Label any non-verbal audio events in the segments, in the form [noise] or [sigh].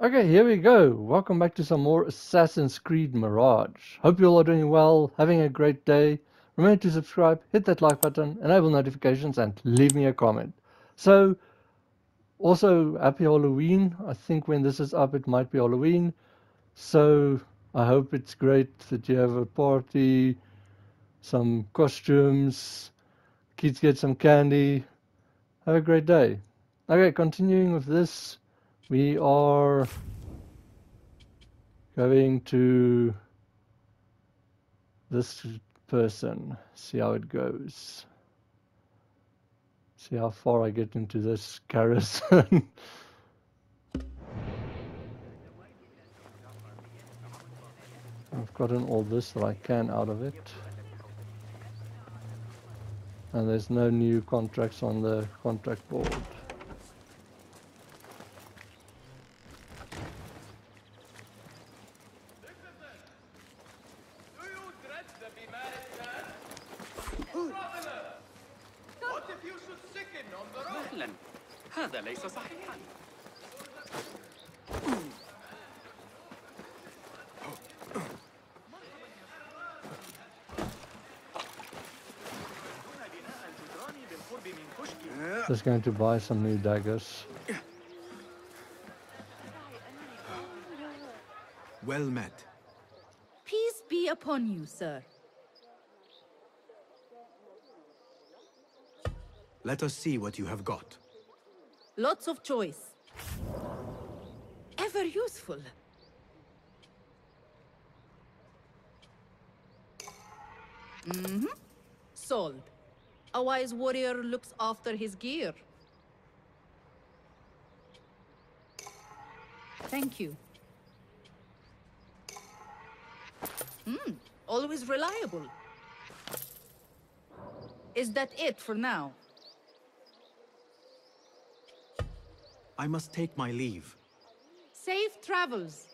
Okay, here we go. Welcome back to some more Assassin's Creed Mirage. Hope you all are doing well, having a great day. Remember to subscribe, hit that like button, enable notifications, and leave me a comment. So, also, happy Halloween. I think when this is up, it might be Halloween. So, I hope it's great that you have a party, some costumes, kids get some candy. Have a great day. Okay, continuing with this we are going to this person, see how it goes. See how far I get into this garrison. [laughs] I've gotten all this that I can out of it. And there's no new contracts on the contract board. Just going to buy some new daggers. Well met. Peace be upon you, sir. Let us see what you have got. Lots of choice. Ever useful. Mm-hmm. Sold. A wise warrior looks after his gear. Thank you. Hmm, always reliable. Is that it for now? I must take my leave. Safe travels.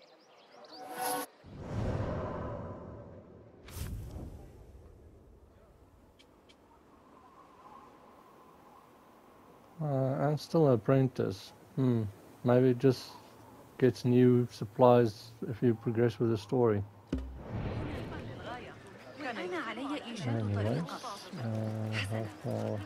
Uh, I'm still an apprentice. Hmm. Maybe it just gets new supplies if you progress with the story. Anyways, uh,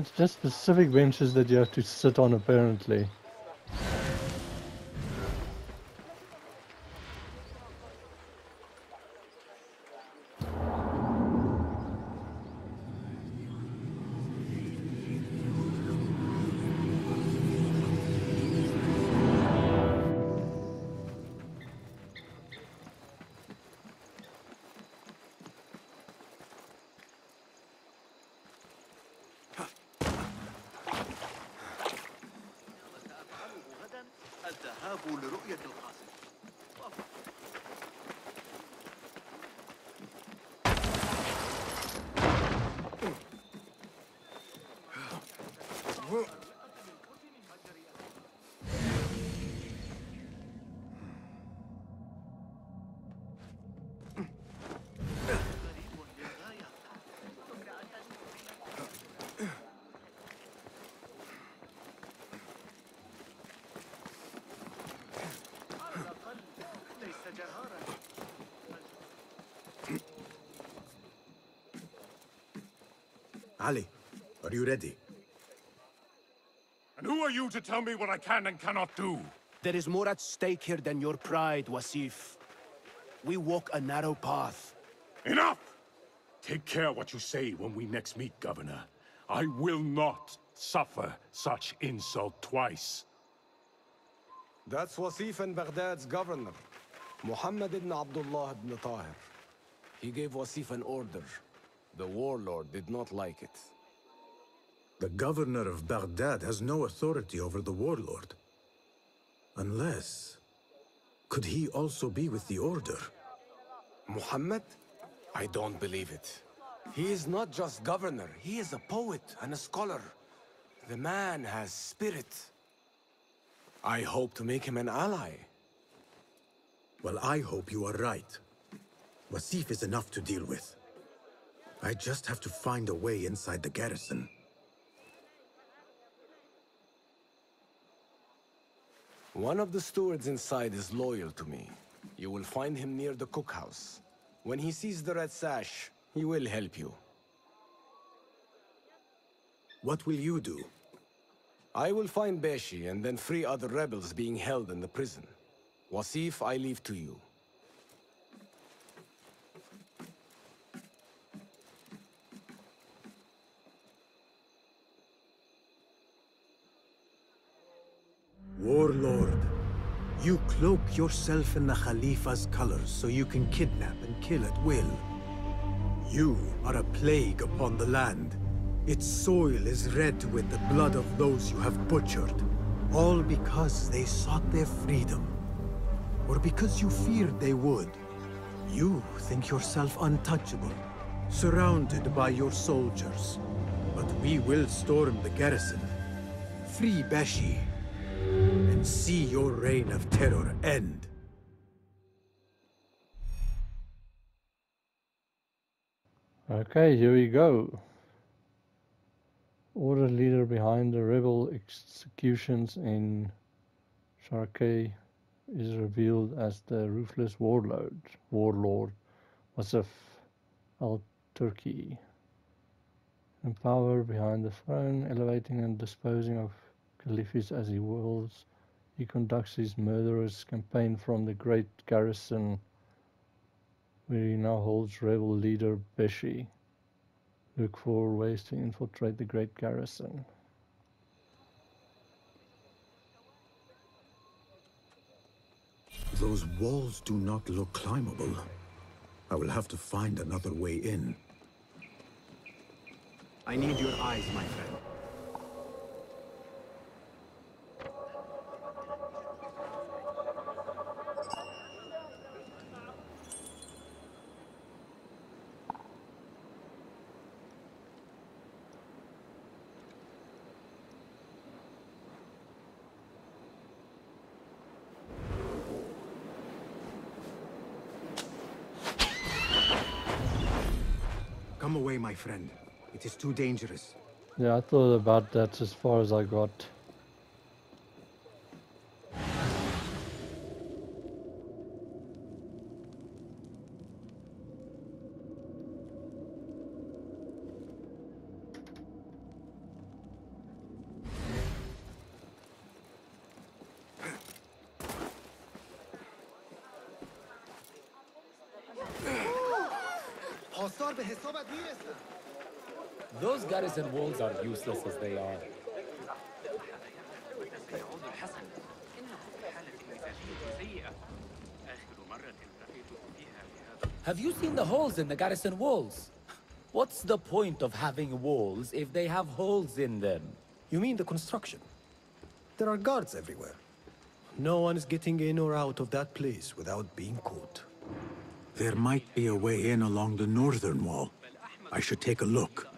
It's just specific benches that you have to sit on apparently. الذهاب لرؤية القاصر Ali, are you ready? And who are you to tell me what I can and cannot do? There is more at stake here than your pride, Wasif. We walk a narrow path. Enough! Take care what you say when we next meet, Governor. I will not suffer such insult twice. That's Wasif and Baghdad's governor, Muhammad ibn Abdullah ibn Tahir. He gave Wasif an order. The warlord did not like it. The governor of Baghdad has no authority over the warlord. Unless... Could he also be with the order? Muhammad? I don't believe it. He is not just governor, he is a poet and a scholar. The man has spirit. I hope to make him an ally. Well, I hope you are right. Wasif is enough to deal with. I just have to find a way inside the garrison. One of the stewards inside is loyal to me. You will find him near the cookhouse. When he sees the red sash, he will help you. What will you do? I will find Beshi and then free other rebels being held in the prison. Wasif, I leave to you. Warlord, you cloak yourself in the Khalifa's colors so you can kidnap and kill at will. You are a plague upon the land. Its soil is red with the blood of those you have butchered. All because they sought their freedom. Or because you feared they would. You think yourself untouchable, surrounded by your soldiers. But we will storm the garrison. Free Beshi, see your reign of terror end. Okay, here we go. Order leader behind the rebel executions in Sharkey is revealed as the ruthless warlord, warlord Wasif al-Turki. In power behind the throne, elevating and disposing of caliphs as he wills, he conducts his murderous campaign from the great garrison where he now holds rebel leader Beshi. Look for ways to infiltrate the great garrison. Those walls do not look climbable. I will have to find another way in. I need your eyes, my friend. Come away, my friend. It is too dangerous. Yeah, I thought about that as far as I got. Those garrison walls are useless as they are. سيعود الحسن إنه في حالة مزاجية سيئة آخر مرة رأيته فيها بهذا Have you seen the holes in the garrison walls? What's the point of having walls if they have holes in them? You mean the construction? There are guards everywhere. No one is getting in or out of that place without being caught. There might be a way in along the northern wall. I should take a look.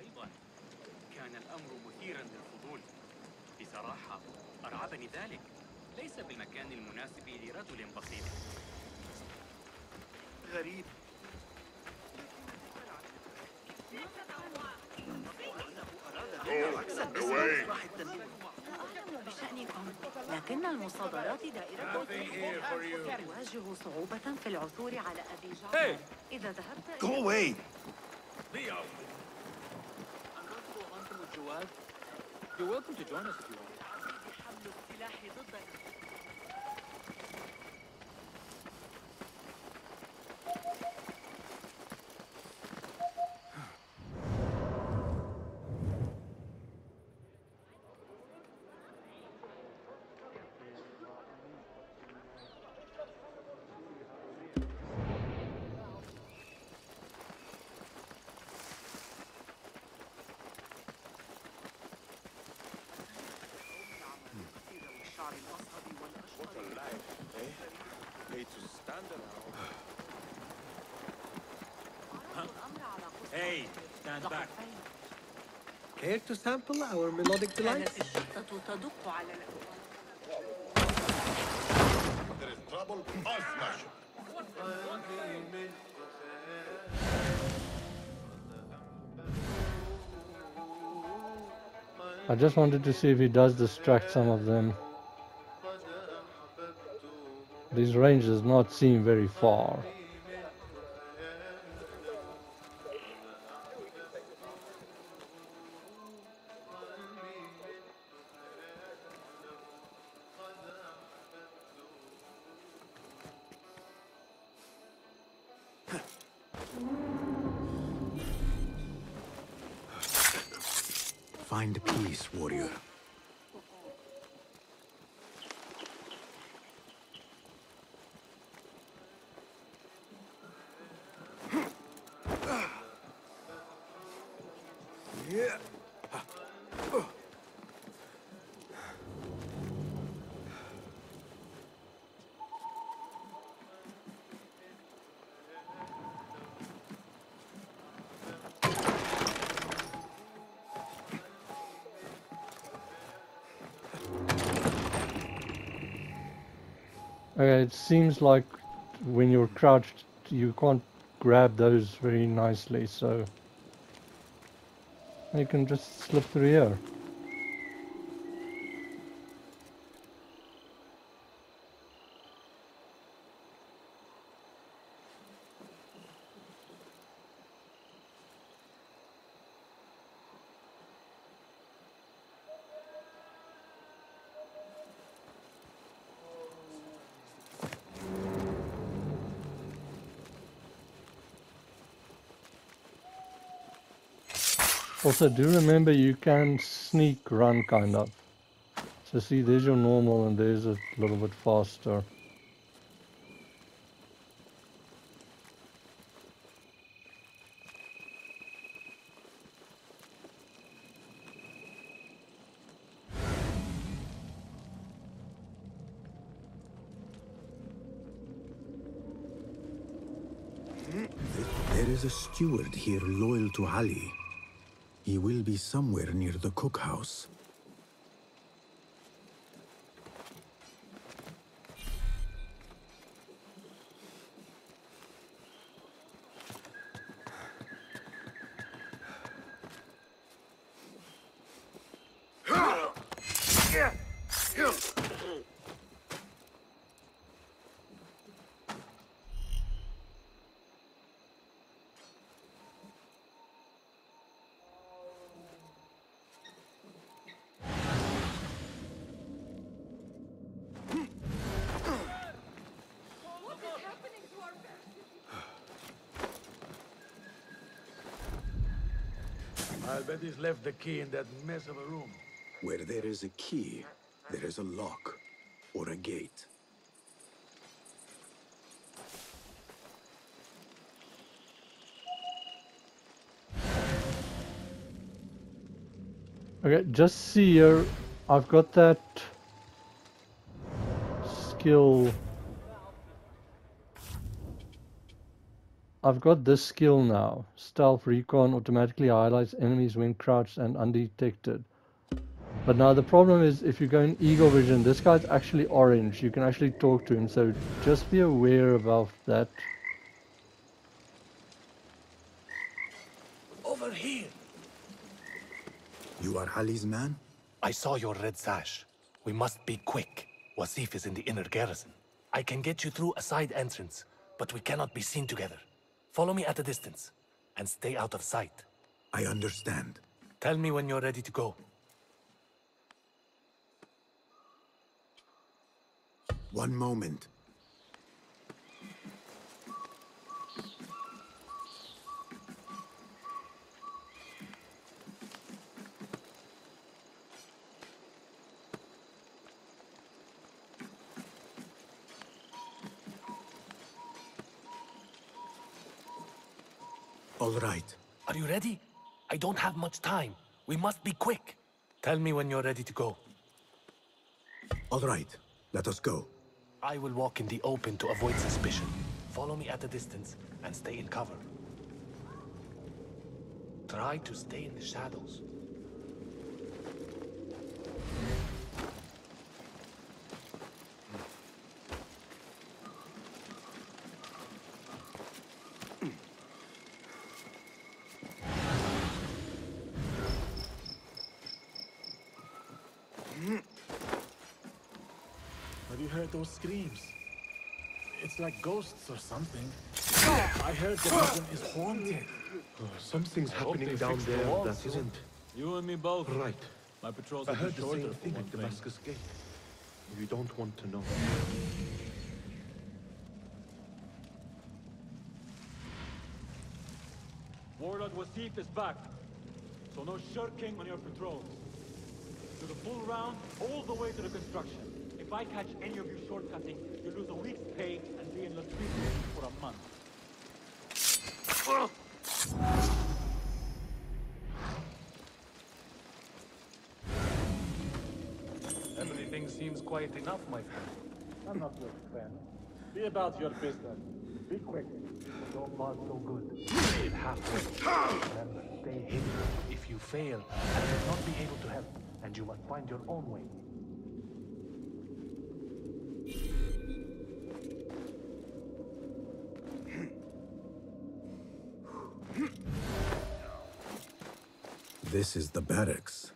What a life, eh? Made to stand around. huh? Hey, stand back. Care to sample our melodic delights? There is trouble, I just wanted to see if he does distract some of them. This range does not seem very far. Find peace, warrior. Okay, it seems like when you're crouched, you can't grab those very nicely, so you can just slip through here. Also, do remember you can sneak run kind of. So see, there's your normal and there's a little bit faster. There is a steward here loyal to Ali. He will be somewhere near the cookhouse. I'll bet he's left the key in that mess of a room. Where there is a key, there is a lock or a gate. Okay, just see here, I've got that skill. I've got this skill now. Stealth Recon automatically highlights enemies when crouched and undetected. But now the problem is if you go in Eagle Vision, this guy's actually orange. You can actually talk to him, so just be aware about that. Over here! You are Ali's man? I saw your red sash. We must be quick. Wasif is in the inner garrison. I can get you through a side entrance, but we cannot be seen together. Follow me at a distance, and stay out of sight. I understand. Tell me when you're ready to go. One moment. Right. Are you ready? I don't have much time. We must be quick. Tell me when you're ready to go. All right, let us go. I will walk in the open to avoid suspicion. Follow me at a distance and stay in cover. Try to stay in the shadows. Have you heard those screams? It's like ghosts or something. I heard the prison is haunted. Oh, something's I happening down fix the there walls that soon. isn't. You and me both. Right. My patrols I will be heard the same thing at thing. Damascus Gate. You don't want to know. Warlord Wasif is back. So no shirking on your patrols. To the full round, all the way to the construction. If I catch any of you shortcutting, you lose a week's pay and be in Las Vegas for a month. Everything seems quiet enough, my friend. I'm not your friend. Be about your business. Be quick. So far, so good. It halfway. Remember, stay hidden. If you fail, I will not be able to help, and you must find your own way. This is the barracks.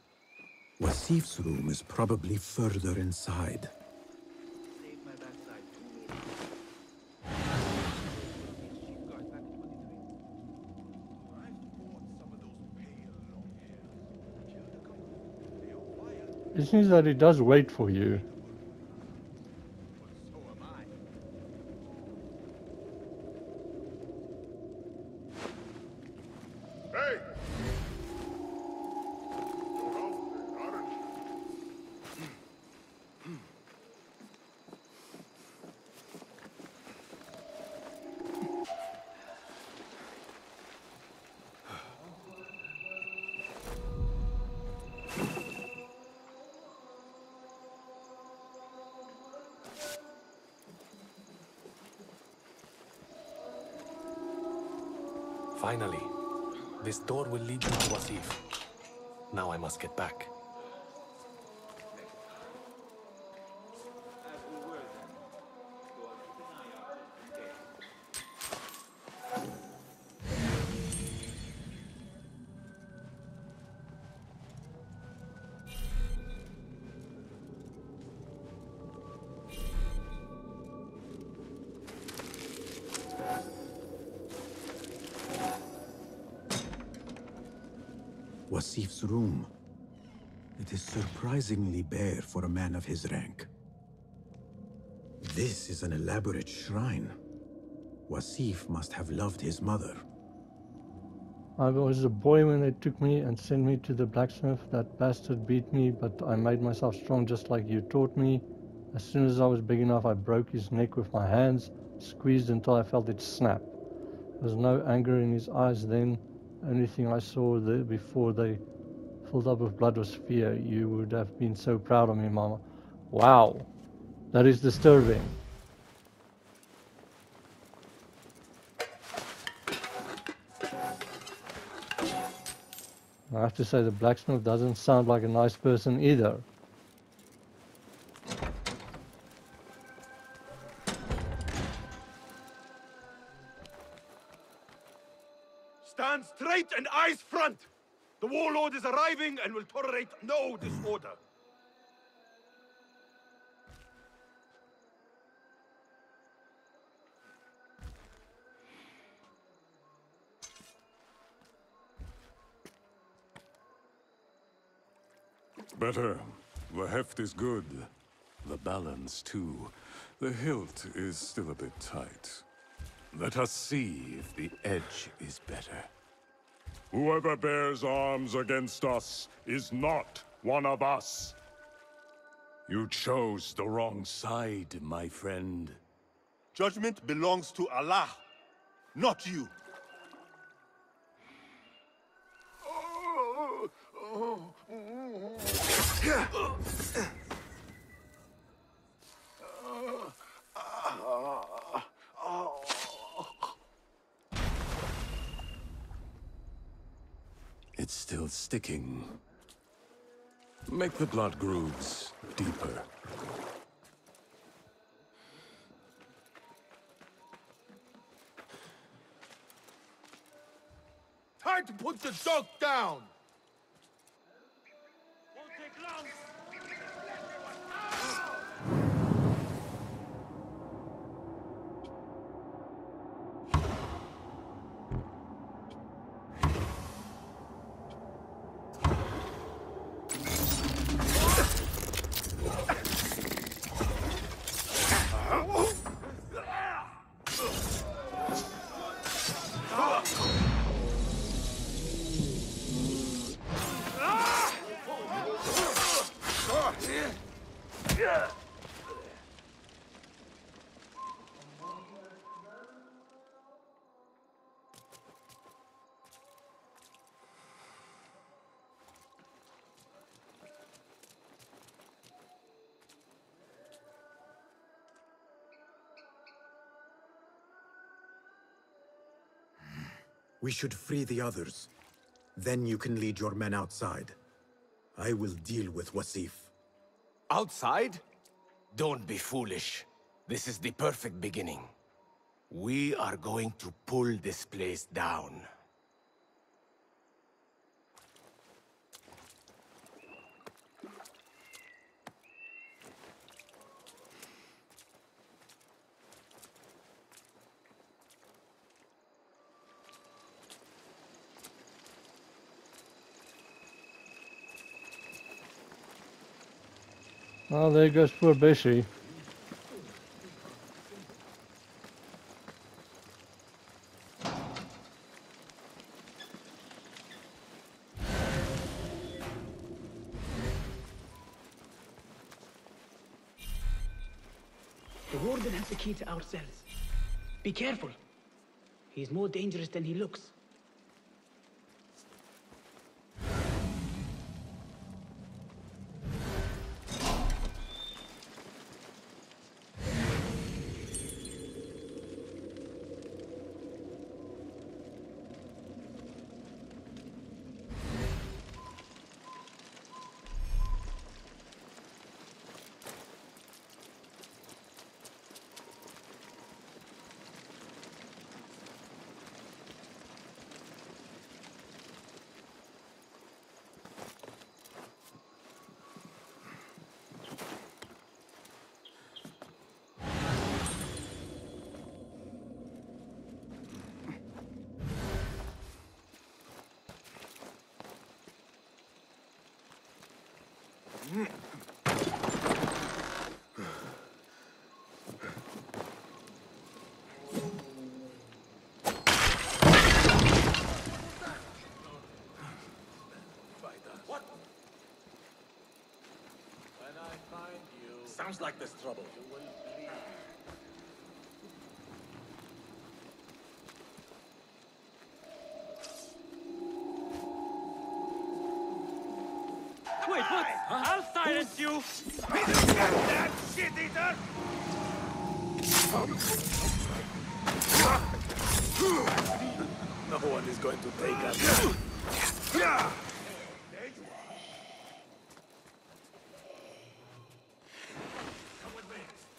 Wasif's room is probably further inside. It seems that he does wait for you. Door will lead to Wasif. Now I must get back. Wasif's room. It is surprisingly bare for a man of his rank. This is an elaborate shrine. Wasif must have loved his mother. I was a boy when they took me and sent me to the blacksmith. That bastard beat me, but I made myself strong just like you taught me. As soon as I was big enough, I broke his neck with my hands, squeezed until I felt it snap. There was no anger in his eyes then. Only thing I saw there before they filled up with blood was fear. You would have been so proud of me, Mama. Wow, that is disturbing. I have to say the blacksmith doesn't sound like a nice person either. And will tolerate no disorder. Better. The heft is good. The balance, too. The hilt is still a bit tight. Let us see if the edge is better. Whoever bears arms against us is not one of us. You chose the wrong side, my friend. Judgment belongs to Allah, not you. It's still sticking. Make the blood grooves deeper. Time to put the dog down! We should free the others. Then you can lead your men outside. I will deal with Wasif. Outside? Don't be foolish. This is the perfect beginning. We are going to pull this place down. Oh, there goes poor Beshi. The Warden has the key to our cells. Be careful. He's more dangerous than he looks. Sounds like there's trouble. No one is going to take us.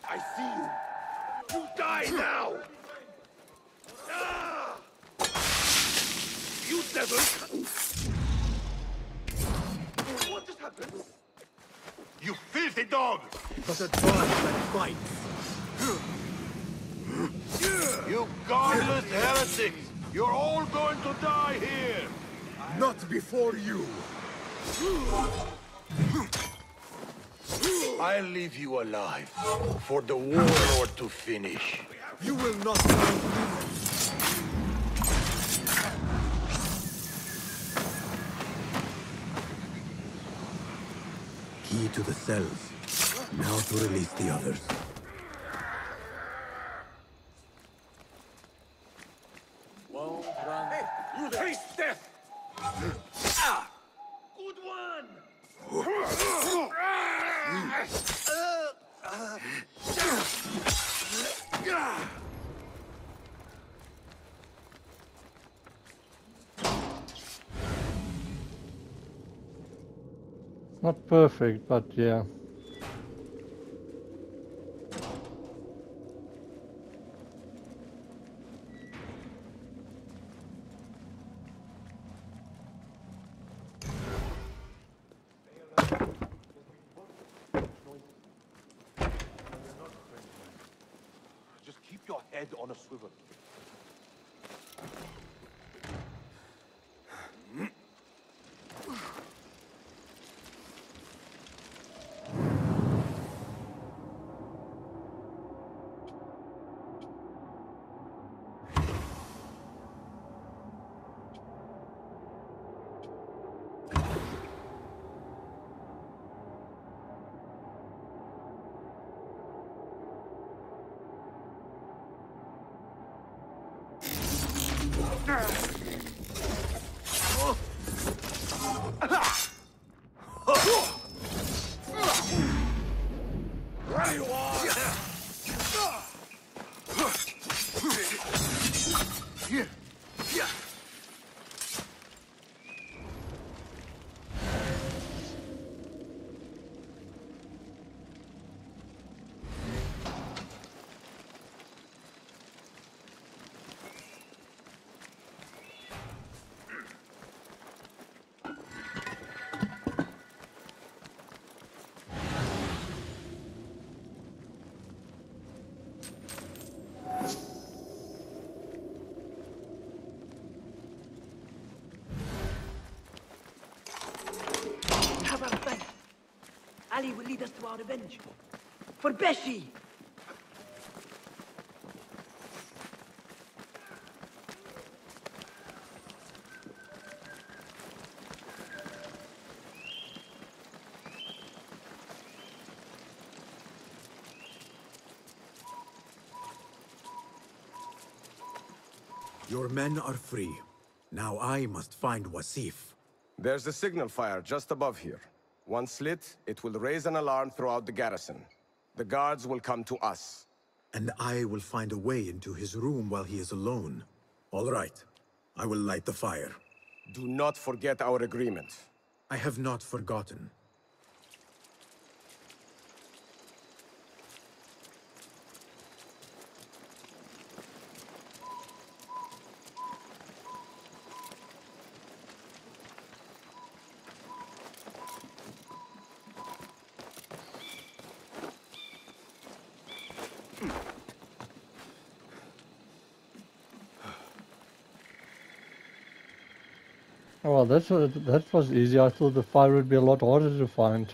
I see you. You die now! Ah! You devil! What just happened? You filthy dog! But advance and fight. You godless heretics! You're all going to die here! Not before you. I'll leave you alive for the warlord to finish. You will not know Key to the cells. Now to release the others. Won't run. Hey, you taste death! Ah! Good one! Not perfect, but yeah. Just keep your head on a swivel. There Ali will lead us to our revenge. For Beshi! Your men are free. Now I must find Wasif. There's a signal fire just above here. Once lit, it will raise an alarm throughout the garrison. The guards will come to us. And I will find a way into his room while he is alone. All right. I will light the fire. Do not forget our agreement. I have not forgotten. Oh, well, that's that was easy. I thought the fire would be a lot harder to find.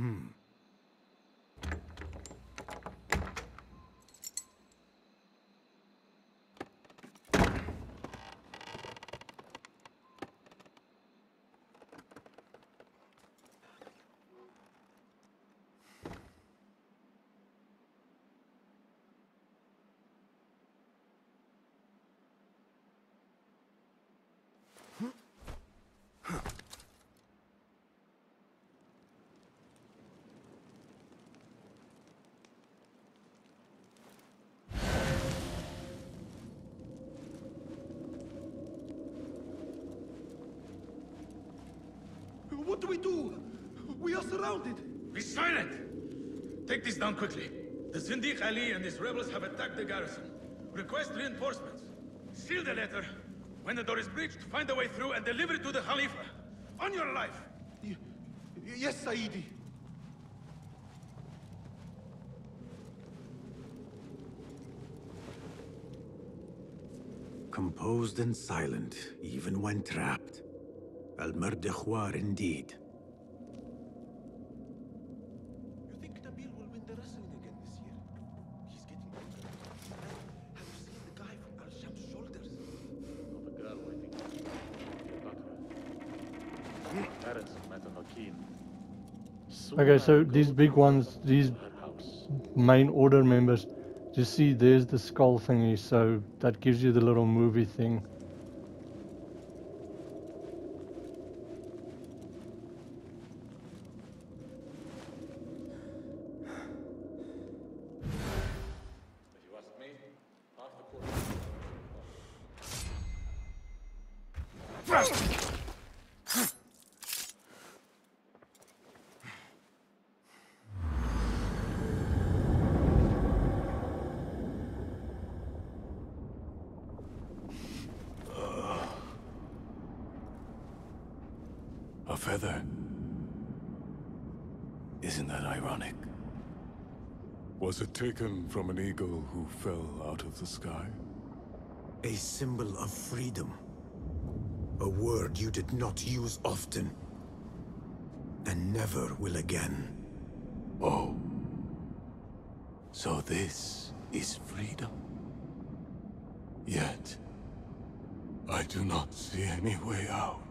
Hmm. What do we do? We are surrounded. Be silent! Take this down quickly. The Zindiq Ali and his rebels have attacked the garrison. Request reinforcements. Seal the letter. When the door is breached, find a way through and deliver it to the Khalifa. On your life! Yes, Saidi. Composed and silent, even when trapped. Al-Mardikhwar indeed. You think Nabil will win the wrestling again this year? He's getting older. Have you seen the guy from Al Sham's shoulders? Of a girl waiting. Not her. Parents met on Hakim. Okay, so these big ones, these main order members, you see there's the skull thingy, so that gives you the little movie thing. If you ask me, half the course. A feather. Isn't that ironic? Was it taken who fell out of the sky? A symbol of freedom. A word you did not use often. And never will again. Oh. So this is freedom. Yet, I do not see any way out.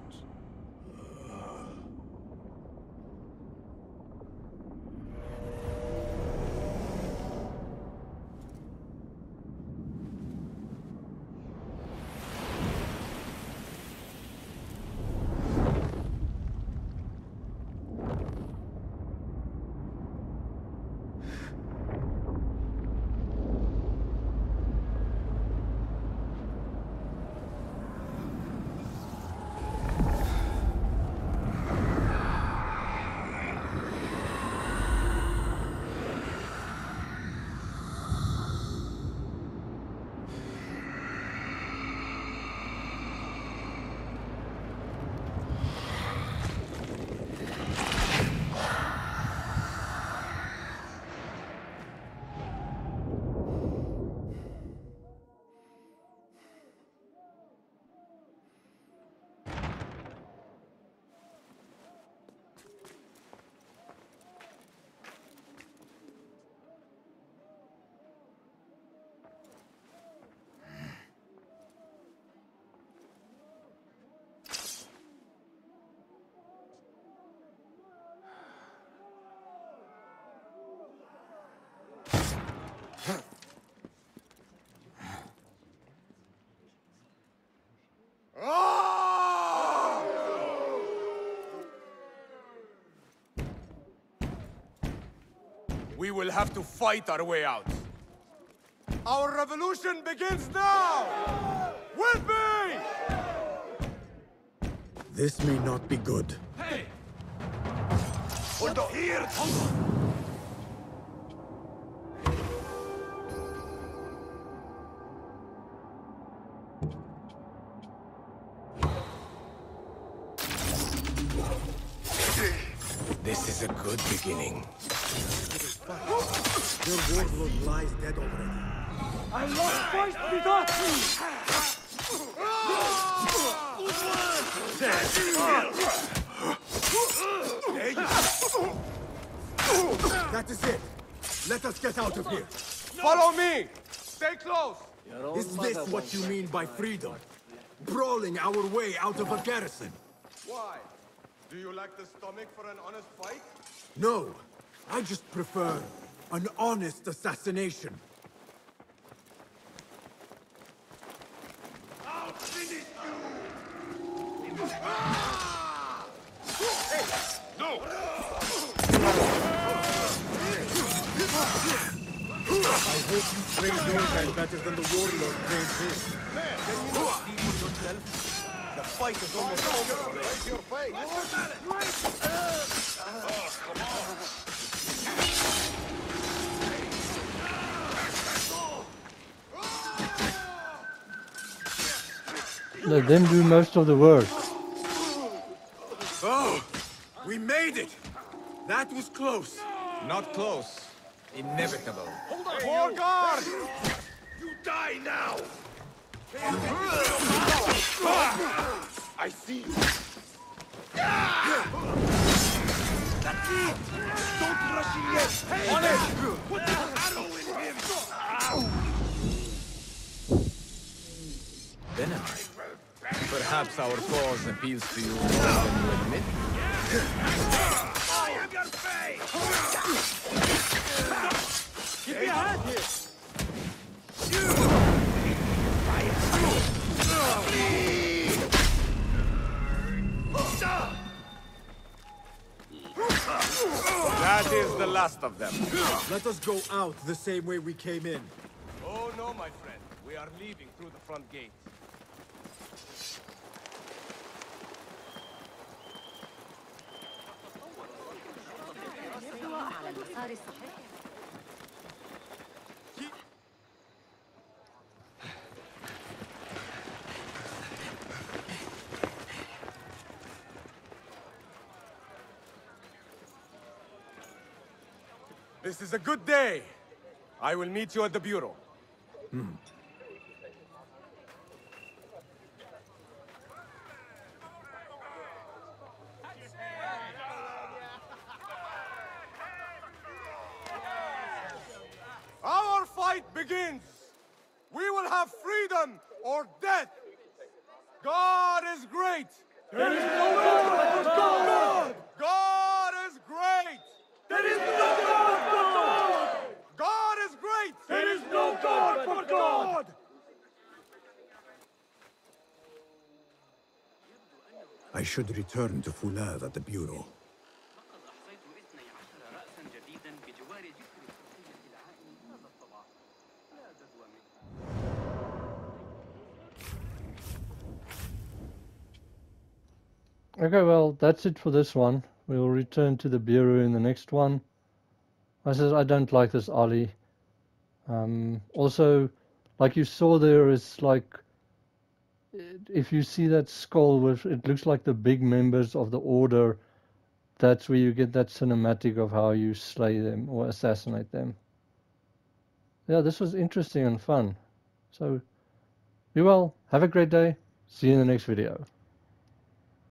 We will have to fight our way out. Our revolution begins now! With me! This may not be good. Hey! Hold on! Here! That is it. Let us get out of here. Follow me! Stay close! Is this what you mean by freedom? Brawling our way out of a garrison? Why? Do you lack the stomach for an honest fight? No. I just prefer an honest assassination. I'll finish you! No! I hope you train your men better than the warlord trained his. Can you not see for yourself? The fight is almost over. Raise your face. Oh, come on! Let them do most of the work. Oh, we made it. That was close. Not close. Inevitable. Hold on! More guard! You die now! [laughs] I see you. That's it! Don't rush in yet! Hey, On it! Put the arrow in him! Venom. Perhaps our cause appeals to you more than you admit. I am your fate! Give me a hand! That is the last of them. Let us go out the same way we came in. Oh no, my friend. We are leaving through the front gate. الاستواء على المسار الصحيح This is a good day. I will meet you at the bureau. Our fight begins. We will have freedom or death. God is great. There is no God but God. God is great. There is no God but God. I should return to Fuladh at the Bureau. Okay, well, that's it for this one. We will return to the Bureau in the next one. I says I don't like this Ali. Um, also, like you saw there is like if you see that skull with, it looks like the big members of the order. That's where you get that cinematic of how you slay them or assassinate them. Yeah, this was interesting and fun. So, be well. Have a great day. See you in the next video.